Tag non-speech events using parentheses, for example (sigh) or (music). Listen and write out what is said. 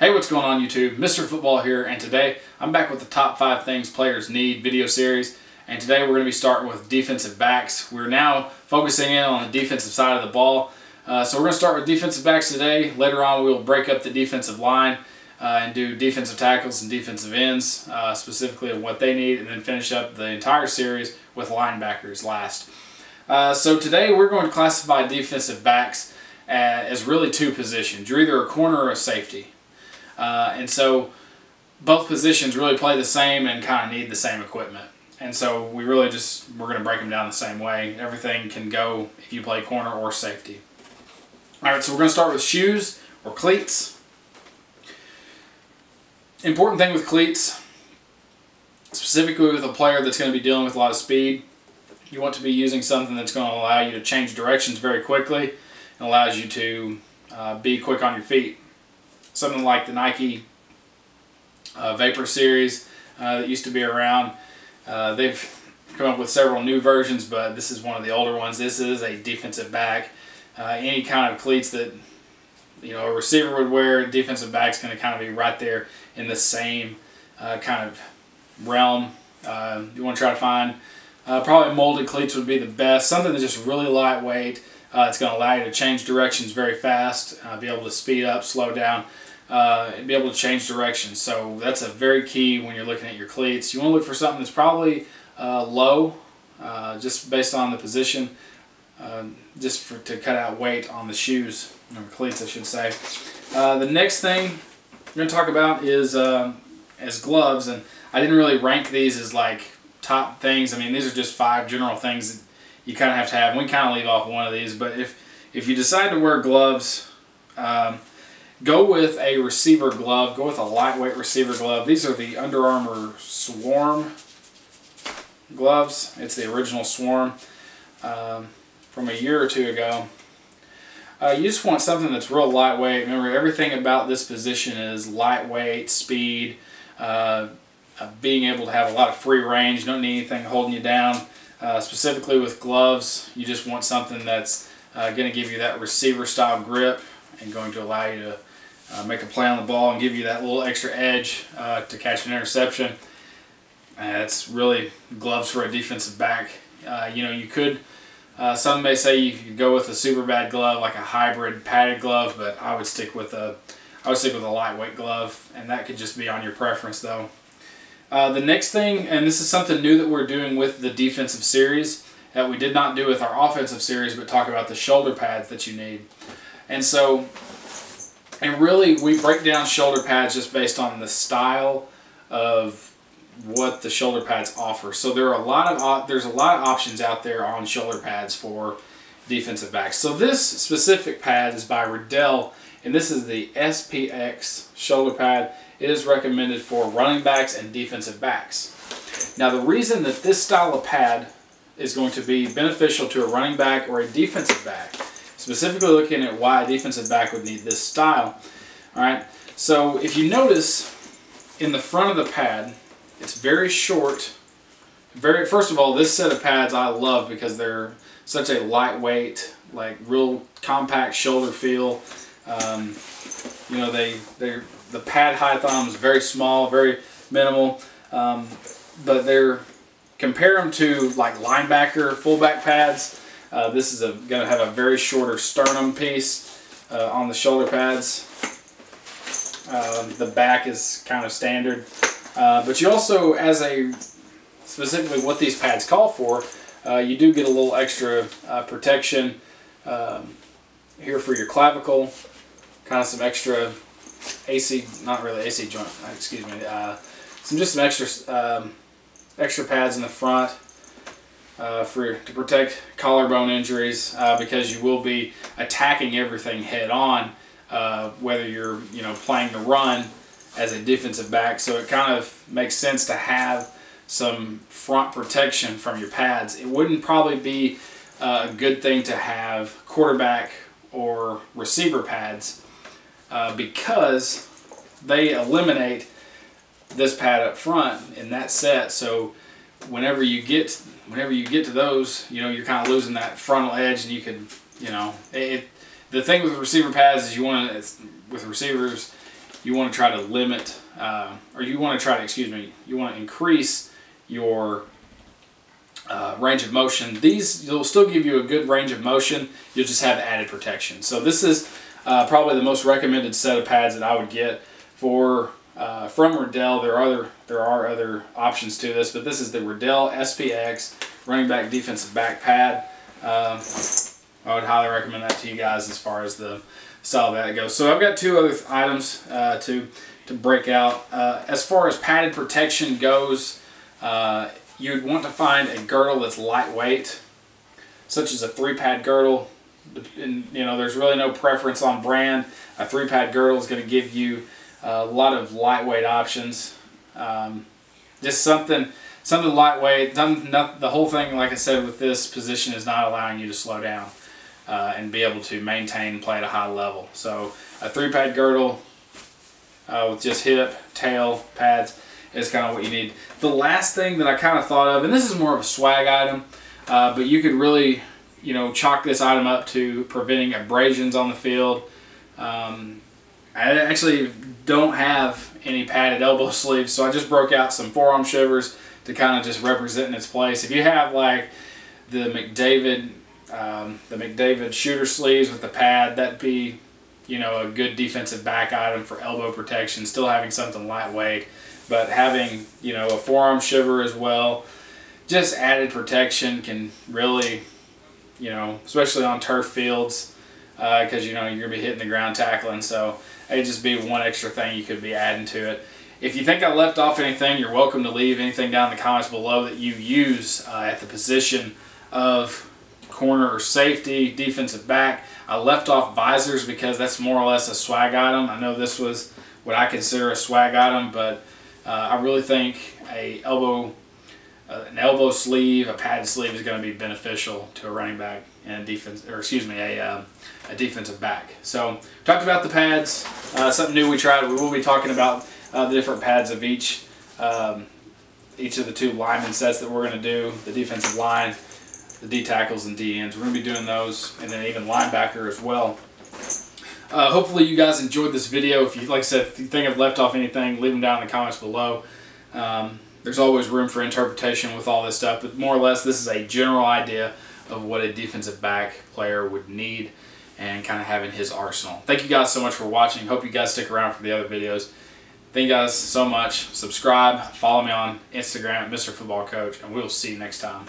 Hey, what's going on YouTube? Mr. Football here, and today I'm back with the top five things players need video series. And today we're going to be starting with defensive backs. We're now focusing in on the defensive side of the ball. Uh, so we're going to start with defensive backs today. Later on, we'll break up the defensive line uh, and do defensive tackles and defensive ends, uh, specifically of what they need, and then finish up the entire series with linebackers last. Uh, so today we're going to classify defensive backs as really two positions. You're either a corner or a safety. Uh, and so both positions really play the same and kind of need the same equipment. And so we really just, we're going to break them down the same way. Everything can go if you play corner or safety. All right, so we're going to start with shoes or cleats. Important thing with cleats, specifically with a player that's going to be dealing with a lot of speed, you want to be using something that's going to allow you to change directions very quickly and allows you to uh, be quick on your feet something like the Nike uh, Vapor series uh, that used to be around. Uh, they've come up with several new versions, but this is one of the older ones. This is a defensive back. Uh, any kind of cleats that you know a receiver would wear, defensive back's going to kind of be right there in the same uh, kind of realm. Uh, you want to try to find probably molded cleats would be the best. Something that's just really lightweight. It's going to allow you to change directions very fast, be able to speed up, slow down uh, and be able to change direction. So that's a very key when you're looking at your cleats. You want to look for something that's probably uh, low, uh, just based on the position, um, just for, to cut out weight on the shoes, or cleats I should say. Uh, the next thing we're going to talk about is um, as gloves, and I didn't really rank these as like top things. I mean, these are just five general things you kind of have to have. We kind of leave off one of these, but if, if you decide to wear gloves, um, Go with a receiver glove. Go with a lightweight receiver glove. These are the Under Armour Swarm gloves. It's the original Swarm um, from a year or two ago. Uh, you just want something that's real lightweight. Remember, everything about this position is lightweight, speed, uh, being able to have a lot of free range. You don't need anything holding you down. Uh, specifically with gloves, you just want something that's uh, going to give you that receiver style grip and going to allow you to uh, make a play on the ball and give you that little extra edge uh, to catch an interception. Uh, it's really gloves for a defensive back. You know, you could, some may say you could go with a super bad glove, like a hybrid padded glove, but I would stick with a, I would stick with a lightweight glove, and that could just be on your preference though. Uh, the next thing, and this is something new that we're doing with the defensive series that we did not do with our offensive series, but talk about the shoulder pads that you need. And so and really, we break down shoulder pads just based on the style of what the shoulder pads offer. So there are a lot of there's a lot of options out there on shoulder pads for defensive backs. So this specific pad is by Riddell, and this is the SPX shoulder pad. It is recommended for running backs and defensive backs. Now the reason that this style of pad is going to be beneficial to a running back or a defensive back specifically looking at why a defensive back would need this style. All right, so if you notice in the front of the pad, it's very short. Very First of all, this set of pads I love because they're such a lightweight, like real compact shoulder feel. Um, you know, they they the pad height on them is very small, very minimal, um, but they're compare them to like linebacker fullback pads. Uh, this is going to have a very shorter sternum piece uh, on the shoulder pads. Um, the back is kind of standard. Uh, but you also, as a, specifically what these pads call for, uh, you do get a little extra uh, protection um, here for your clavicle, kind of some extra AC, not really AC joint, excuse me, some just some extra um, extra pads in the front uh, for to protect collarbone injuries uh, because you will be attacking everything head on, uh, whether you're you know playing the run as a defensive back. So it kind of makes sense to have some front protection from your pads. It wouldn't probably be uh, a good thing to have quarterback or receiver pads uh, because they eliminate this pad up front in that set. So whenever you get whenever you get to those, you know, you're kind of losing that frontal edge, and you can, you know, it, the thing with receiver pads is you want to with receivers, you want to try to limit, uh, or you want to try to, excuse me, you want to increase your uh, range of motion. These will still give you a good range of motion. You'll just have added protection. So this is uh, probably the most recommended set of pads that I would get for uh, from Riddell. There are other there are other options to this, but this is the Riddell SPX running back defensive back pad. Um, I would highly recommend that to you guys as far as the style that goes. So I've got two other items uh, to to break out. Uh, as far as padded protection goes, uh, you'd want to find a girdle that's lightweight, such as a three-pad girdle. And, you know, there's really no preference on brand. A three-pad girdle is going to give you a lot of lightweight options. Um, just something, something lightweight. not, the whole thing, like I said, with this position is not allowing you to slow down uh, and be able to maintain play at a high level. So a three-pad girdle uh, with just hip, tail, pads is kind of what you need. The last thing that I kind of thought of, and this is more of a swag item, uh, but you could really, you know, chalk this item up to preventing abrasions on the field. Um, I actually don't have any padded elbow (laughs) sleeves, so I just broke out some forearm shivers to kind of just represent in its place. If you have like the McDavid, um, the McDavid shooter sleeves with the pad, that'd be, you know, a good defensive back item for elbow protection. Still having something lightweight but having you know a forearm shiver as well just added protection can really you know especially on turf fields because uh, you know you're gonna be hitting the ground tackling so it'd just be one extra thing you could be adding to it. If you think I left off anything you're welcome to leave anything down in the comments below that you use uh, at the position of corner or safety defensive back. I left off visors because that's more or less a swag item. I know this was what I consider a swag item but uh, I really think a elbow, an elbow sleeve, a padded sleeve is going to be beneficial to a running back and a defense, or excuse me, a, uh, a defensive back. So talked about the pads, uh, something new we tried. We will be talking about uh, the different pads of each, um, each of the two lineman sets that we're going to do, the defensive line, the D tackles and D ends. We're going to be doing those, and then even linebacker as well. Uh, hopefully you guys enjoyed this video. If you, like I said, if you think I've left off anything, leave them down in the comments below. Um, there's always room for interpretation with all this stuff, but more or less this is a general idea of what a defensive back player would need and kind of having his arsenal. Thank you guys so much for watching. Hope you guys stick around for the other videos. Thank you guys so much. Subscribe, follow me on Instagram Mr. Football Coach, and we'll see you next time.